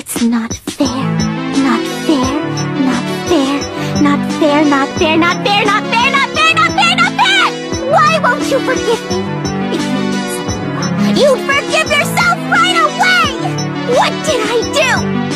It's not fair, not fair, not fair, not fair, not fair, not fair, not fair, not fair, not fair, not fair! Why won't you forgive me? If you did something wrong, you'd forgive yourself right away! What did I do?